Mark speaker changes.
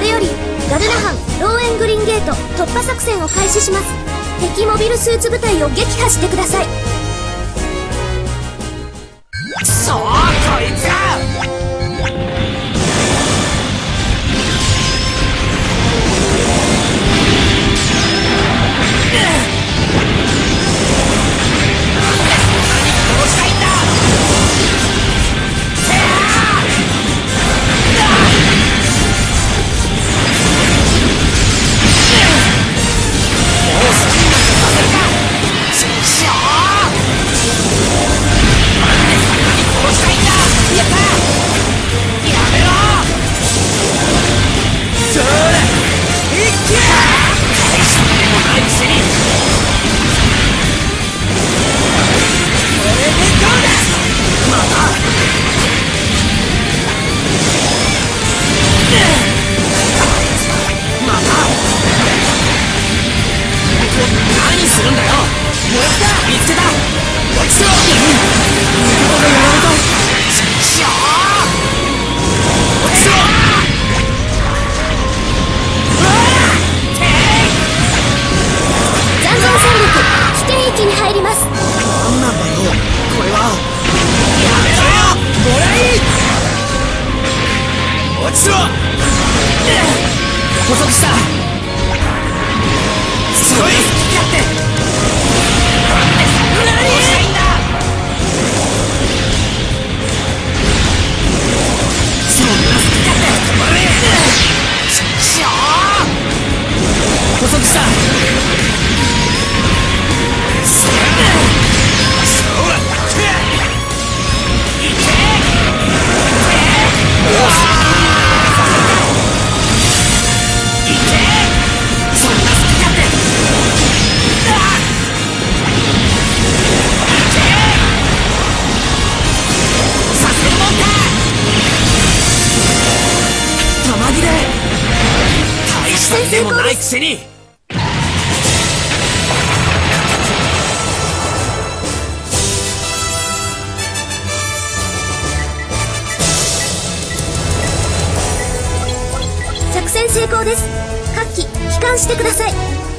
Speaker 1: それよりガルナ班ローエングリンゲート突破作戦を開始します。敵モビルスーツ部隊を撃破してください。
Speaker 2: 捕捉した。すごい。付き合って大した腕もないくせに。
Speaker 1: 作戦成功です。各機帰還してください。